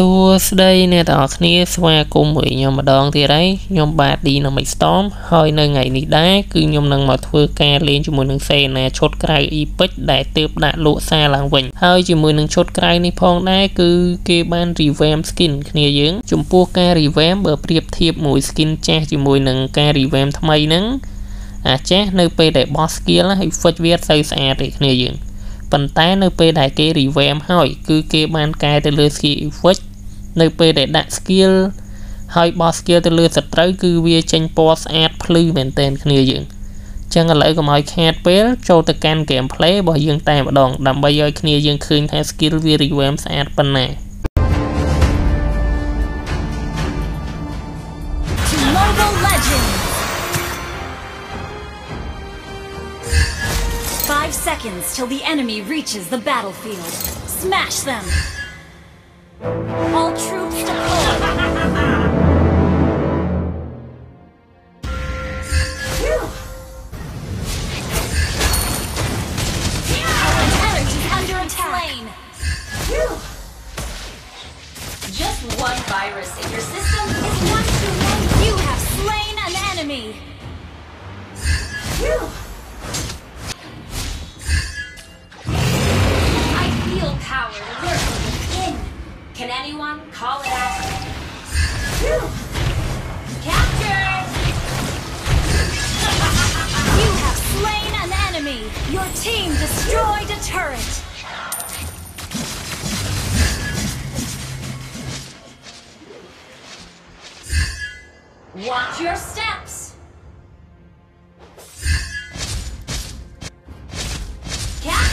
សួស្តីអ្នកទាំងអស់គ្នាស្វាគមន៍មួយខ្ញុំម្ដងទៀតហើយខ្ញុំបាទ Dynamic Storm ហើយនៅថ្ងៃនេះដែរគឺខ្ញុំនឹងមកធ្វើការលេងជាមួយនឹងសេនាឈុតក្រៅ Epic ដែលទើបដាក់លក់សារឡើងវិញហើយជាមួយនឹងឈុតក្រៅនេះផងដែរគឺគេបាន revamp skin គ្នាយើង ចំពោះការ revamp បើប្រៀបធៀបមួយ skin ចាស់ជាមួយនឹងការ revamp ថ្មីហ្នឹងអាចាស់នៅពេលដែលបោះ skill ហើយ fix វាទៅស្អាតទេគ្នាយើងប៉ុន្តែនៅពេលដែលគេ revamp ហើយគឺគេបានកែទៅលើ skill effect នៅពេលដែលដាក់ skill ហើយបោះ skill ទៅលើសត្រូវគឺវាចេញពណ៌ស្អាតភ្លឺមែនទែនគ្នាយើងចឹងឥឡូវកុំឲ្យខាតពេលចូលទៅកាន់ gameplay របស់យើងតែម្ដងដើម្បីឲ្យគ្នាយើងឃើញថា skill វា revamp ស្អាតប៉ុណ្ណា Mobile Legends! Five seconds till the enemy reaches the battlefield. Smash them! All troops deployed! Watch your steps.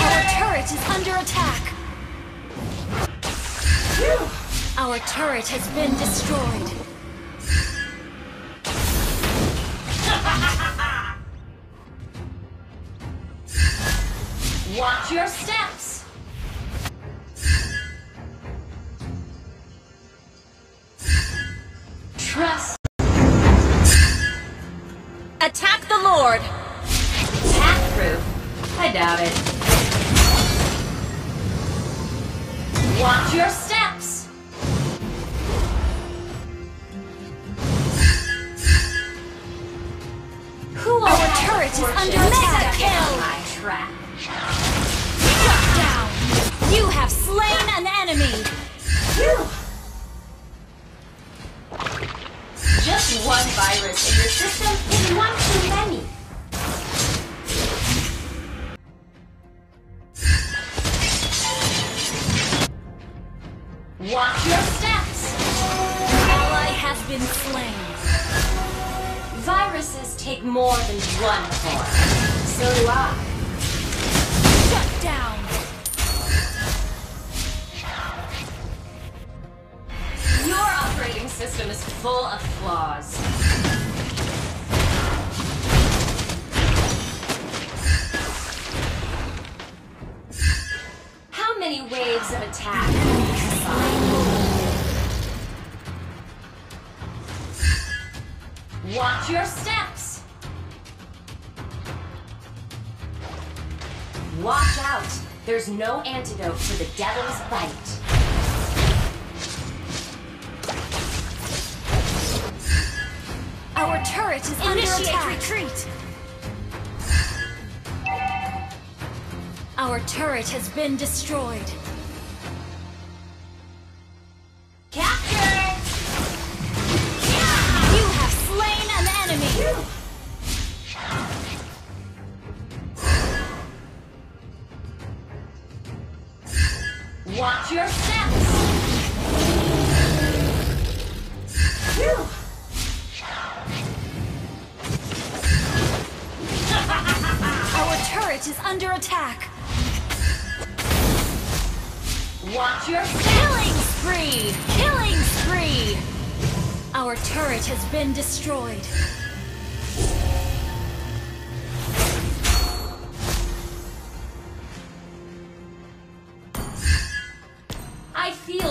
Our turret is under attack! Our turret has been destroyed. Attack the Lord! Attack proof. I doubt it. Watch your steps. Who Our turret is under fortune to attack. step Kill. my trap? Shut down! You have slain an enemy! Just one virus in your system is one too many. Watch your steps. Ally has been slain. Viruses take more than one form. So do I. Shut down! System is full of flaws. How many waves of attack? Watch your steps. Watch out. There's no antidote for the devil's bite. Our turret is under Initiate attack! retreat. Our turret has been destroyed.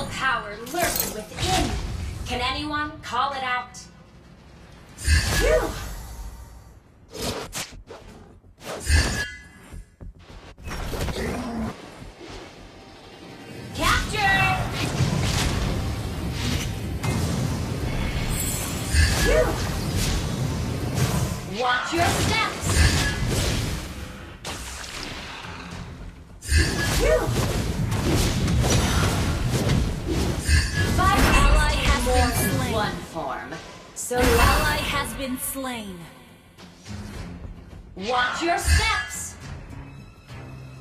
Power lurking within. Can anyone call it out? So ally has been slain. watch your steps.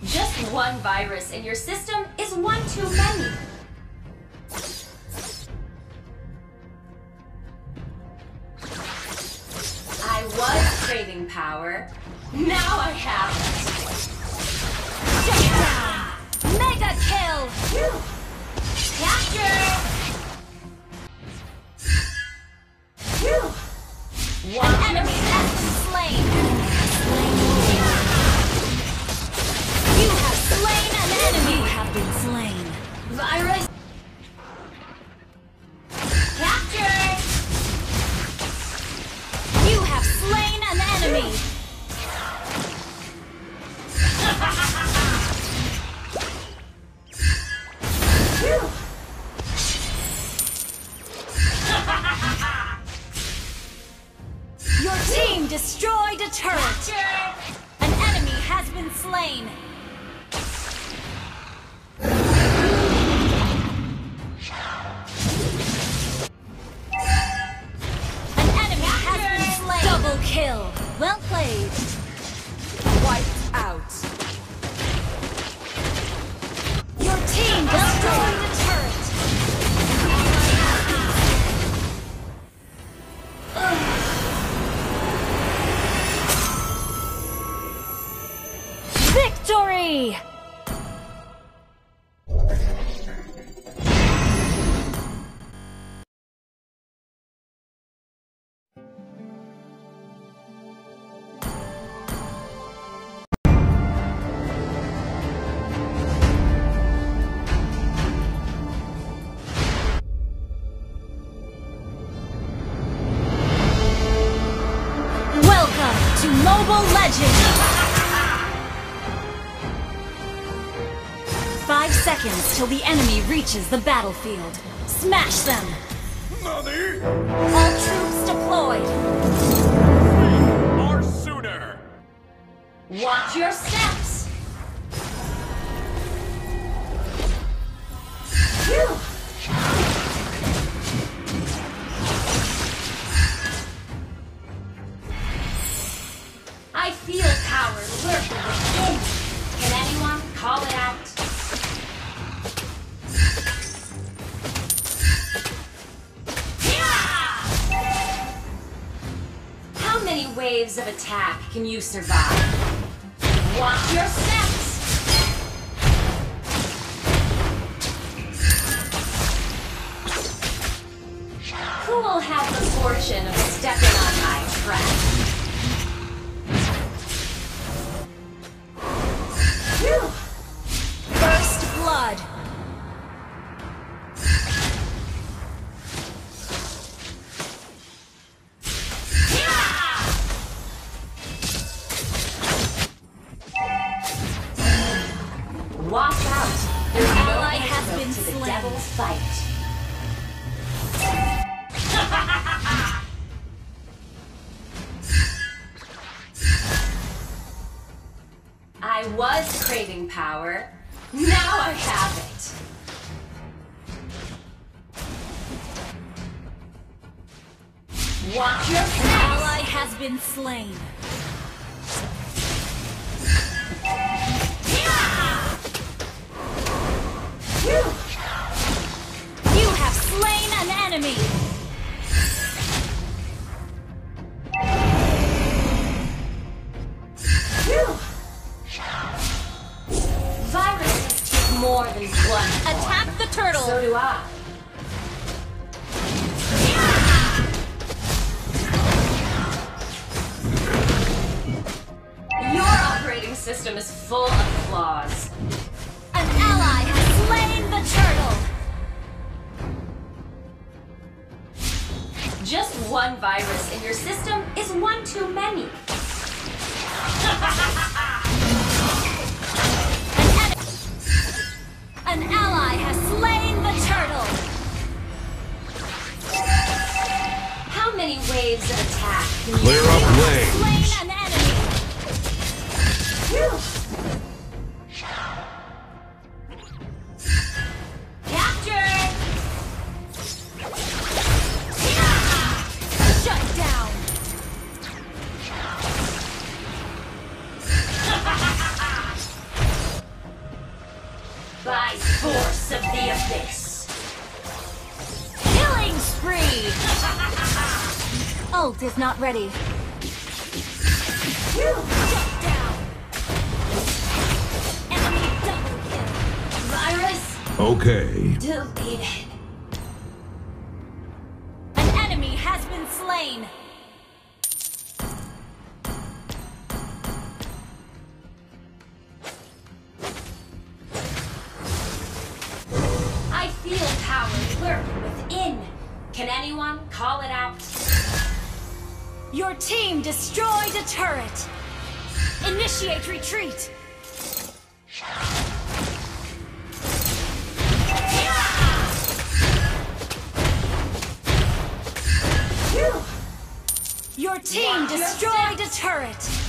Just one virus in your system is one too many. I was craving power. Now I have Shut down. Mega kill. it. Capture! Your team destroyed a turret. An enemy has been slain. An enemy has been slain. Double kill. Well played. Victory! Till the enemy reaches the battlefield. Smash them! Mother! All troops deployed! Or sooner! Watch your steps. I many waves of attack can you survive? Watch your steps! Who will have the fortune of stepping on my trap? The devil's fight. I was craving power. Now I have it. Watch your ally has been slain. Just one virus in your system is one too many. An ally has slain the turtle! How many waves of attack Clear up Slain an enemy! capture? Ult is not ready. Shut down. Enemy double kill. Virus Okay. deleted. An enemy has been slain. I feel power lurking within. Can anyone call it out? Your team destroyed a turret. Initiate retreat. Your team destroyed a turret.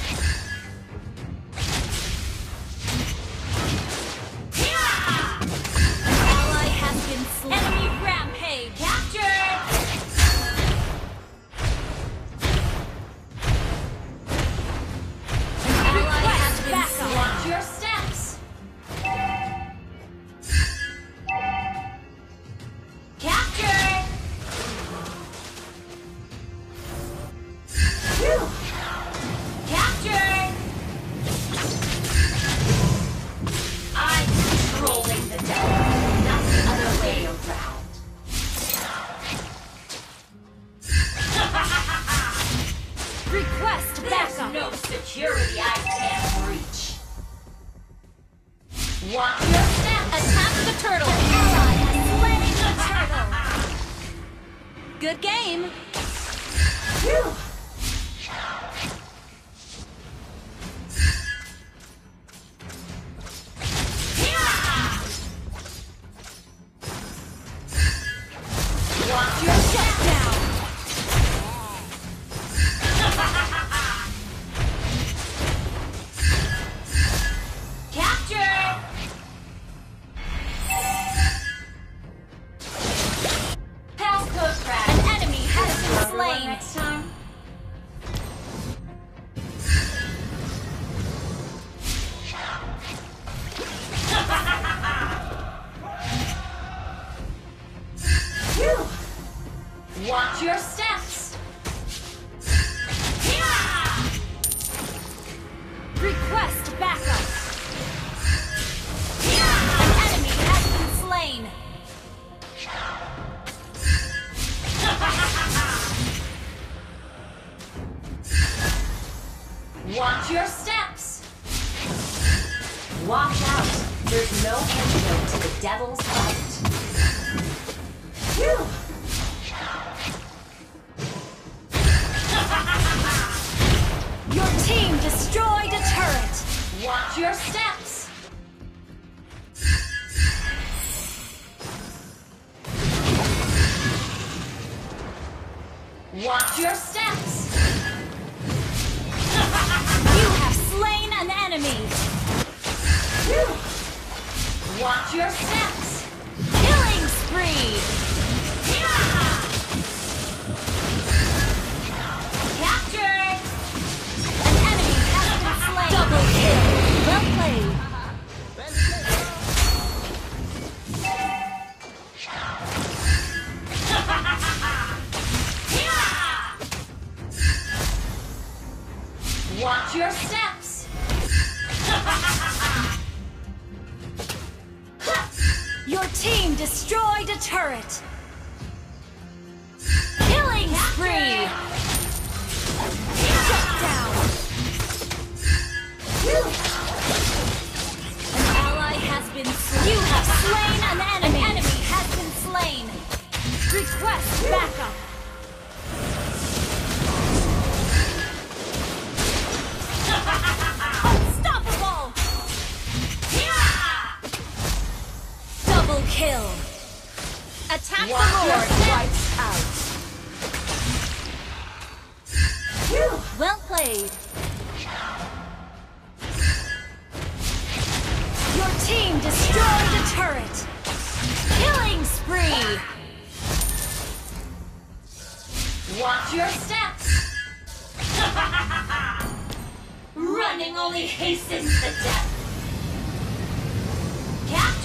Request There's no security I can't breach. Watch your steps. Attack the turtle. Ally has the turtle. Good game. Watch Watch your steps. Watch out. There's no antidote to the devil's bite. Your team destroyed a turret. Watch your steps. Watch your steps. Watch your steps. Killing spree. Captured. An enemy has been slain. Double kill. Well played. Watch your steps. Your team destroyed a turret. Killing spree. Shut down. An ally has been slain. You have slain an enemy. An enemy has been slain. Request backup. Kill. Attack the Lord. steps. out. Well played. Your team destroyed a turret. Killing spree. Watch your steps. Running only hastens the death.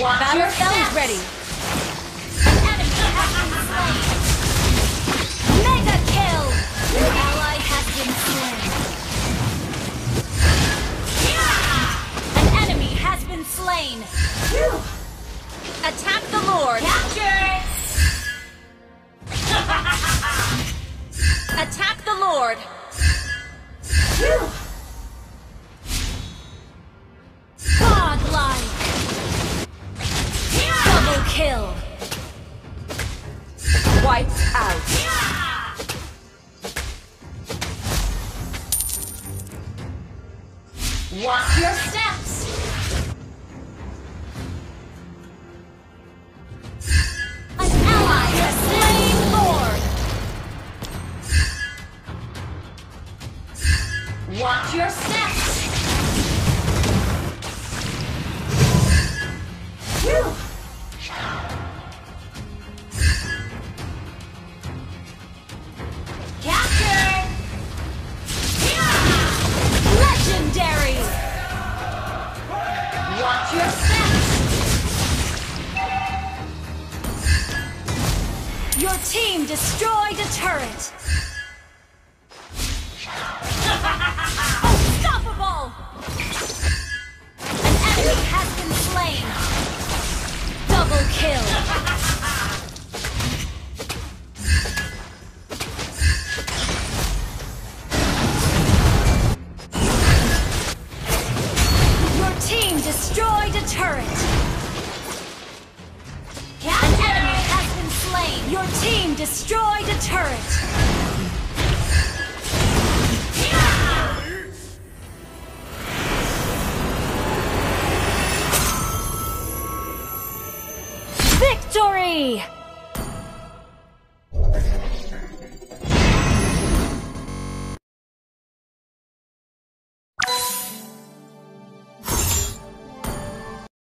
Battle spell is ready. Mega kill! Your ally has been slain. An enemy has been slain. Attack the Lord. Capture. Attack the Lord. Kill. Wipe out. turret! An enemy has been slain! Your team destroyed a turret!